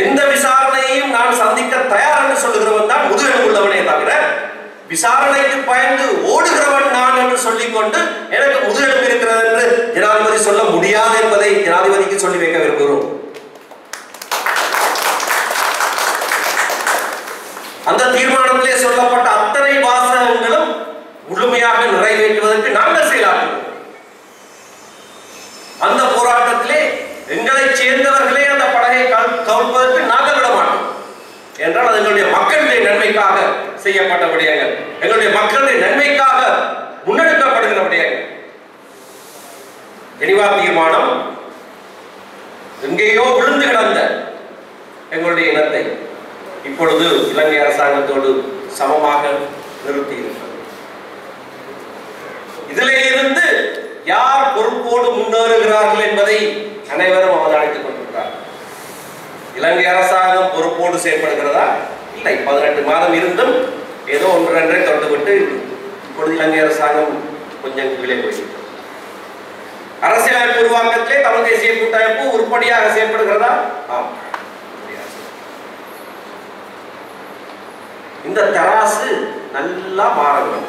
எந்த விசாரணையையும் நான் சந்திக்க தயார் என்று சொல்லுகிறவன் தான் முதுகெலும் உள்ளவனே தவிர விசாரணைக்கு பயந்து ஓடுகிறவன் நான் என்று சொல்லிக்கொண்டு எனக்கு முதுகெலும் இருக்கிறது என்று ஜனாதிபதி சொல்ல முடியாது என்பதை ஜனாதிபதிக்கு சொல்லி வைக்க விரும்புகிறோம். அந்த தீர்மானத்திலே சொல்லப்பட்ட அத்தனை வாசகங்களும் முழுமையாக நிறைவேற்றுவதற்கு நாங்கள் செயலாற்றுவோம். அந்த போராட்டத்திலே எங்களை சேர்ந்தவர்களே அந்த படகை கல்- கவிழ்ப்பதற்கு நாங்கள் விட மாட்டோம் என்றால் அது எங்களுடைய மக்களுடைய நன்மைக்காக செய்யப்பட்ட விடயங்கள். எங்களுடைய மக்களுடைய நன்மைக்காக முன்னெடுக்கப்படுகிற விடயங்கள். ஜெனிவா தீர்மானம் எங்கேயோ விழுந்து கிடந்த எங்களுடைய இனத்தை இப்பொழுது இலங்கை அரசாங்கத்தோடு சமமாக நிறுத்தி இருக்கிறது இதிலே இருந்து யார் பொறுப்போடு முன்னேறுகிறார்கள் என்பதை அனைவரும் அவதானித்துக் கொண்டிருக்கிறார் இலங்கை அரசாங்கம் பொறுப்போடு செயல்படுகிறதா இல்லை. பதினெட்டு மாதம் இருந்தும் ஏதோ ஒன்று ரெண்டரை தொட்டுவிட்டு இப்பொழுது இலங்கை அரசாங்கம் கொஞ்சம் கீழே போயிருக்கிறது அரசியலமைப்பு உருவாக்கத்திலே தமிழ் தேசிய கூட்டமைப்பு உருப்படியாக செயல்படுகிறதா ஆம். இந்த தராசு நல்லா மாறணும்.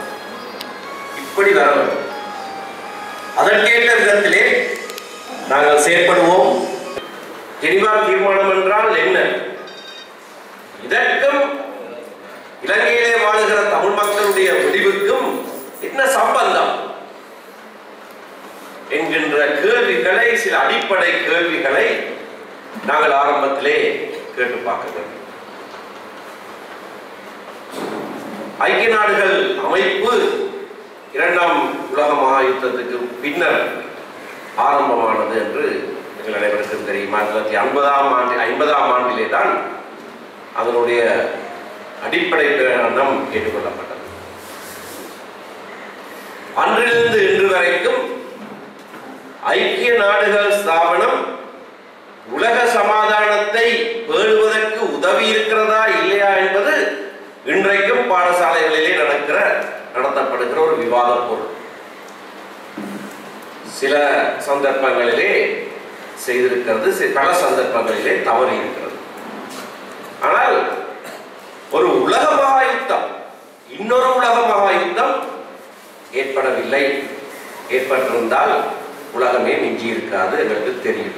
இப்படி வரணும். அதற்கேற்ற விதத்திலே நாங்கள் செயற்படுவோம். ஜெனிவா தீர்மானம் என்றால் என்ன? இதற்கும் இலங்கையிலே வாழுகிற தமிழ் மக்களுடைய முடிவுக்கும் என்ன சம்பந்தம்? என்கின்ற கேள்விகளை சில அடிப்படை கேள்விகளை நாங்கள் ஆரம்பத்திலே கேட்டு பார்க்க வேண்டும். ஐக்கிய நாடுகள் அமைப்பு இரண்டாம் உலக மகா யுத்தத்துக்கு பின்னர் ஆரம்பமானது என்று எங்கள் அனைவருக்கும் தெரியும்? ஆயிரத்தி தொள்ளாயிரத்தி ஐம்பதாம் ஆண்டு ஐம்பதாம் ஆண்டிலே தான் அதனுடைய அடிப்படை பிரகடனம் ஏற்றுக்கொள்ளப்பட்டது அன்றிலிருந்து இன்று வரைக்கும் ஐக்கிய நாடுகள் ஸ்தாபனம் உலக சமாதானத்தை பேணுவதற்கு உதவி இருக்கிறதா இல்லையா என்பது இன்றைக்கும் பாடசாலைகளிலே நடக்கிற நடத்தப்படுகிற ஒரு விவாத பொருள். சில சந்தர்ப்பங்களிலே செய்திருக்கிறது பல சந்தர்ப்பங்களிலே தவறி இருக்கிறது. ஆனால் ஒரு உலக மகா யுத்தம் இன்னொரு உலக மகா யுத்தம் ஏற்படவில்லை. ஏற்பட்டிருந்தால் உலகமே மிஞ்சி இருக்காது எங்களுக்கு தெரியும்.